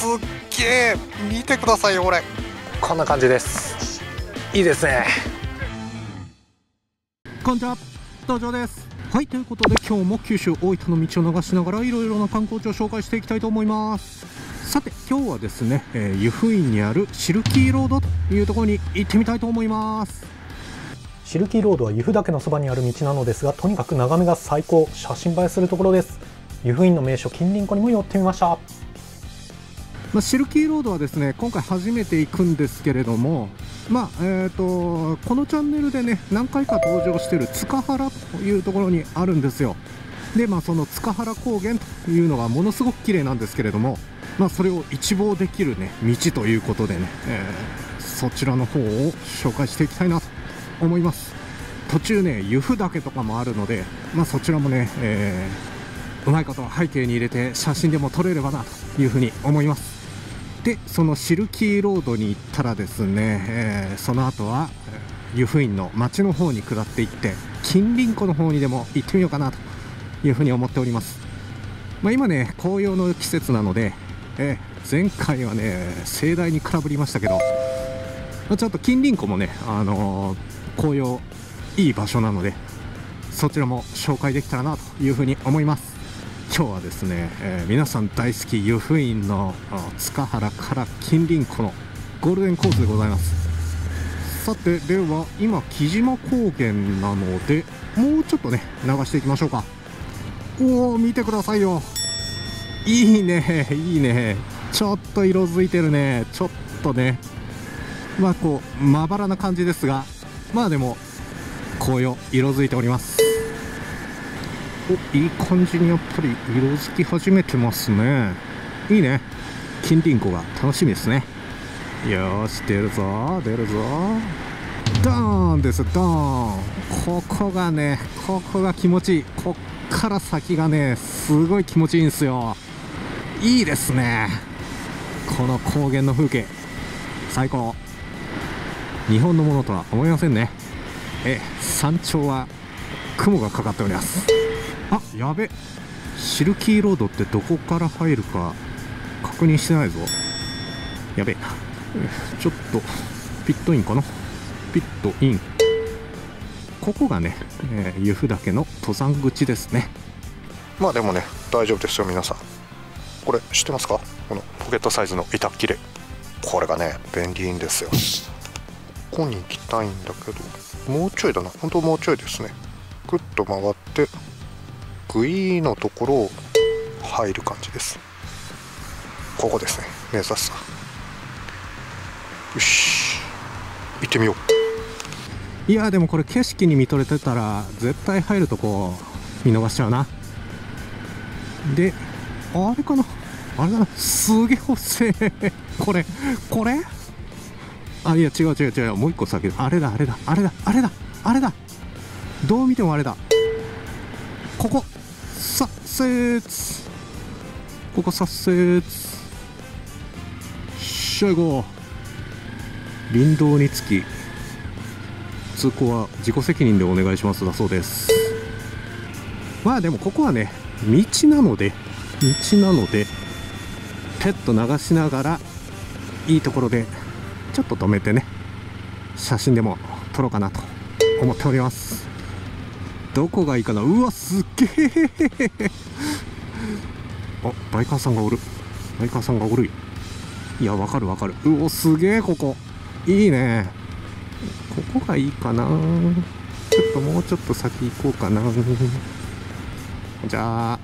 すっげえ見てくださいよこれこんな感じです。いいですね。こんにちは。道場です。はいということで今日も九州大分の道を流しながらいろいろな観光地を紹介していきたいと思います。さて今日はですね、えー、湯布院にあるシルキーロードというところに行ってみたいと思います。シルキーロードは由布岳のそばにある道なのですがとにかく眺めが最高。写真映えするところです。湯布院の名所近隣湖にも寄ってみましたまあ、シルキーロードはですね今回初めて行くんですけれども、まあえーと、このチャンネルでね何回か登場している塚原というところにあるんですよ。で、まあ、その塚原高原というのがものすごく綺麗なんですけれども、まあ、それを一望できる、ね、道ということでね、えー、そちらの方を紹介していきたいなと思います。途中ね由布岳とかもあるので、まあ、そちらもね、えー、うまいことを背景に入れて写真でも撮れればなというふうに思います。でそのシルキーロードに行ったらですね、えー、その後は湯布院の町の方に下っていって近隣湖の方にでも行ってみようかなというふうに思っております、まあ、今ね紅葉の季節なので、えー、前回はね盛大に空振りましたけど、まあ、ちょっと近隣湖もね、あのー、紅葉いい場所なのでそちらも紹介できたらなというふうに思います。今日はですね、えー、皆さん大好き湯布院の塚原から近隣湖のゴールデンコースでございます。さてでは今木島高原なのでもうちょっとね流していきましょうか。おお見てくださいよ。いいねいいね。ちょっと色づいてるね。ちょっとね。まあこうまばらな感じですがまあでも紅葉色づいております。おいい感じにやっぱり色づき始めてますね。いいね。金輪湖が楽しみですね。よし出るぞ出るぞ。ドーンですドーン。ここがねここが気持ちいい。こっから先がねすごい気持ちいいんですよ。いいですね。この高原の風景。最高。日本のものとは思いませんね。え山頂は雲がかかっております。あやべ。シルキーロードってどこから入るか確認してないぞ。やべ。えちょっとピットインかな？ピットイン。ここがね、えー、由布岳の登山口ですね。まあでもね大丈夫ですよ皆さん。これ知ってますか？このポケットサイズの板切れ。これがね便利いんですよ。ここに行きたいんだけどもうちょいだな。本当もうちょいですね。ぐっと回ってグイーのところを入る感じです。ここですね。目指すよし。行ってみよう。いやでもこれ景色に見とれてたら絶対入るとこ見逃しちゃうな。であれかな？あれだな。すげえ細い。これこれ？あいや違う違う違う。もう一個先。あれだあれだあれだあれだあれだ。どう見てもあれだ。ここ。折ここ左折しゃご林道につき。通行は自己責任でお願いしますだそうです。まあでもここはね道なので道なのでペット流しながらいいところでちょっと止めてね写真でも撮ろうかなと思っておりますどこがいいかな？うわすっげえ あバイカーさんがおる。バイカーさんがおるよ。いやわかるわかる。うおすげえここ。いいね。ここがいいかな。ちょっともうちょっと先行こうかな。じゃあ、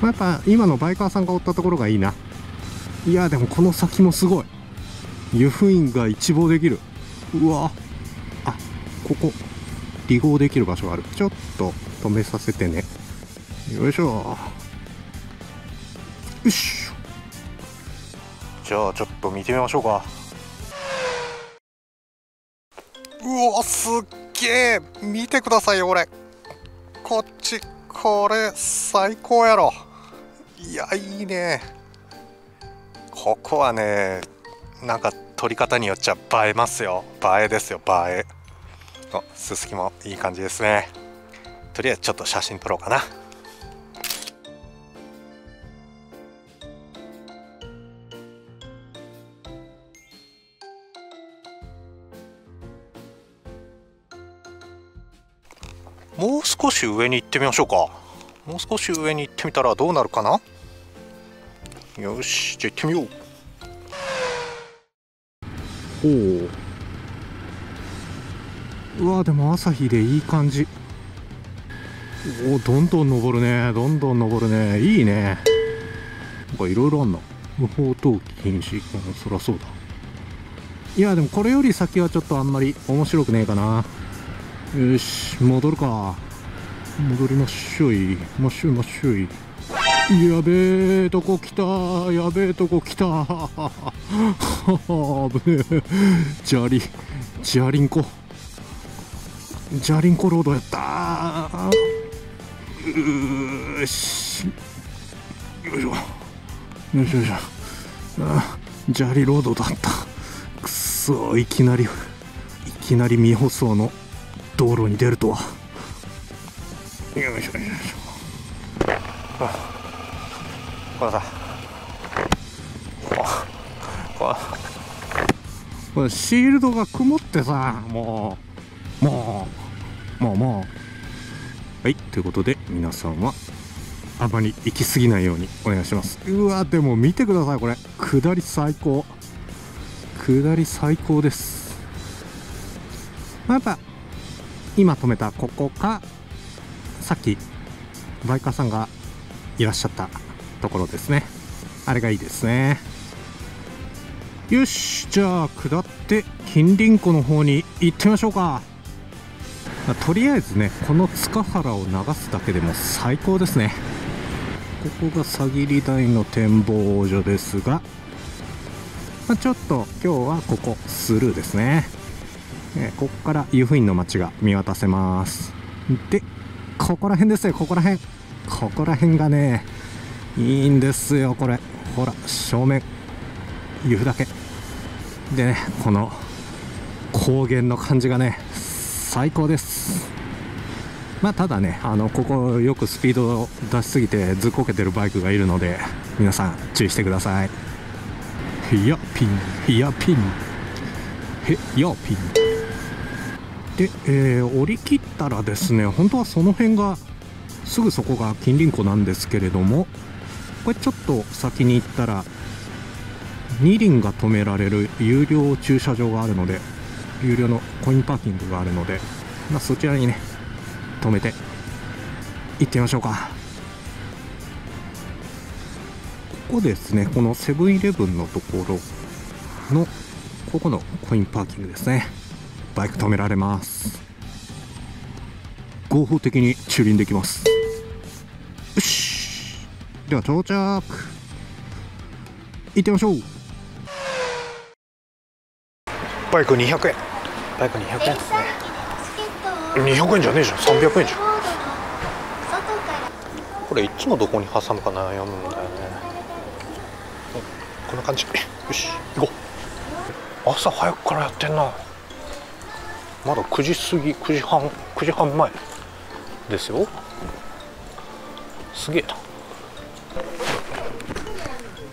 まあ、やっぱ今のバイカーさんがおったところがいいな。いやでもこの先もすごい。湯布院が一望できる。うわ。あここ。離合できる場所がある。ちょっと止めさせてね。よいしょ。よしじゃあちょっと見てみましょうか。うわすっげえ。見てくださいよこれこっちこれ最高やろ。いやいいね。ここはねなんか撮り方によっちゃ映えますよ。映えですよ映え。おすすきもいい感じですね。とりあえずちょっと写真撮ろうかな。もう少し上に行ってみましょうか。もう少し上に行ってみたらどうなるかな。よしじゃあ行ってみよう。ほう。うわでも朝日でいい感じ。おどんどん登るね。どんどん登るね。いいね。なんかいろいろあんな無法投棄禁止。うんそりゃそうだ。いやでもこれより先はちょっとあんまり面白くねえかな。よし戻るか。戻りましょい。まっしょいまっしょい。やべえとこ来た。やべえとこ来た。危ねえ。ジャリジャリンコジャリンコロードやった。うーしよいしょ。よいしょよいしょ。あジャリロードだった。くっそいきなりいきなり未舗装の道路に出るとは。よいしょよいしょこれさ。ここれシールドが曇ってさもう。もうもうもうはいということで皆さんはあまり行き過ぎないようにお願いしますうわでも見てくださいこれ下り最高下り最高ですまあやっぱ今止めたここかさっきバイカーさんがいらっしゃったところですねあれがいいですねよしじゃあ下って近隣湖の方に行ってみましょうかまあとりあえずねこの塚原を流すだけでも最高ですね。ここがさぎり台の展望所ですが、まあちょっと今日はここスルーですね、えここから湯布院の街が見渡せます。でここら辺ですよここら辺。ここら辺がねいいんですよこれ。ほら正面。湯布岳。でねこの高原の感じがね最高です。まあただねあのここよくスピードを出しすぎてずっこけてるバイクがいるので皆さん注意してください。ヒヤピンヒヤピン。へヤピン。で、えー降り切ったらですね本当はその辺がすぐそこが近隣湖なんですけれどもこれちょっと先に行ったら2輪が止められる有料駐車場があるので有料のコインパーキングがあるので、まあ、そちらにね止めて行ってみましょうか。ここですねこのセブンイレブンのところのここのコインパーキングですね。バイク止められます。合法的に駐輪できます。よし。では到着。行ってみましょう。バイク200円バイク200円ですね200円じゃねえじゃん。300円じゃん。これいつもどこに挟むか悩むんだよね。おこんな感じ。よし行こう。朝早くからやってんな。まだ9時過ぎ9時半9時半前ですよ。すげえ。な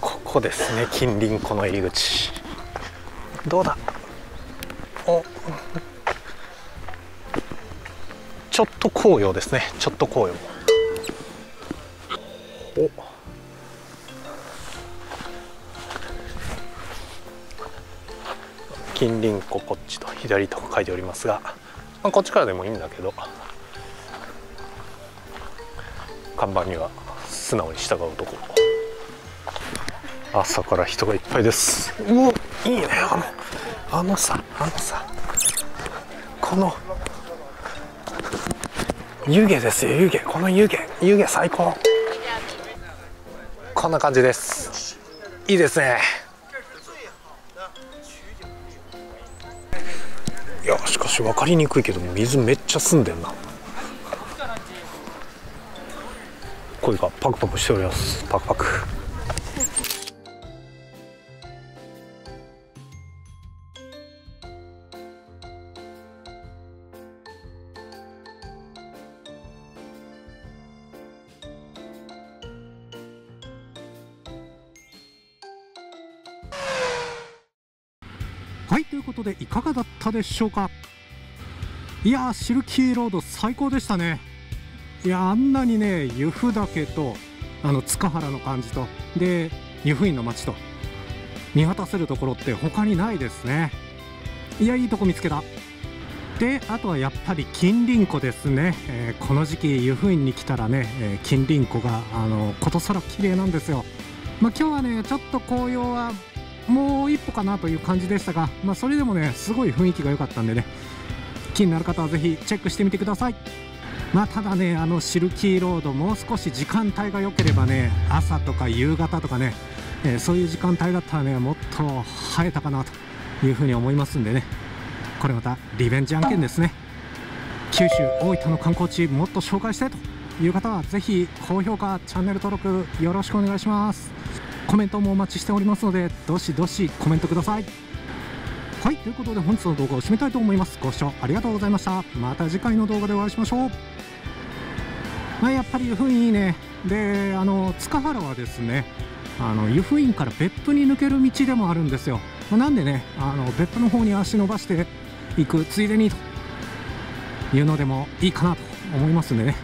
ここですね近隣湖の入り口。どうだ？おちょっと紅葉ですね。ちょっと紅葉。お近隣湖こっちと左と書いておりますが、まあ、こっちからでもいいんだけど看板には素直に従うとこ。朝から人がいっぱいです。うおいいね。あのあのさあのさこの湯気ですよ湯気。この湯気湯気最高。こんな感じです。いいですね。いやしかし分かりにくいけど水めっちゃ澄んでんな。声がパクパクしております。パクパク。はいということでいかがだったでしょうか？いやーシルキーロード最高でしたね。いやあんなにね由布岳とあの塚原の感じとで湯布院の街と見渡せるところって他にないですね。いやいいとこ見つけた。であとはやっぱり金鱗湖ですね、えーこの時期湯布院に来たらね、えー金鱗湖があのことさら綺麗なんですよ。まあ今日はねちょっと紅葉はもう一歩かなという感じでしたが、まあ、それでもねすごい雰囲気が良かったんでね気になる方はぜひチェックしてみてください。まあただねあのシルキーロードもう少し時間帯が良ければね朝とか夕方とかね、えーそういう時間帯だったらねもっと映えたかなというふうに思いますんでね。これまたリベンジ案件ですね。九州大分の観光地もっと紹介したいという方はぜひ高評価チャンネル登録よろしくお願いします。コメントもお待ちしておりますのでどしどしコメントください。はいということで本日の動画を締めたいと思います。ご視聴ありがとうございました。また次回の動画でお会いしましょう。まあ、やっぱり湯布院いいね。であの塚原はですねあの湯布院から別府に抜ける道でもあるんですよ。まあなんでねあの別府の方に足伸ばしていくついでにというのでもいいかなと思いますんでね。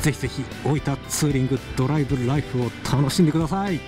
ぜひぜひ大分ツーリングドライブライフを楽しんでください。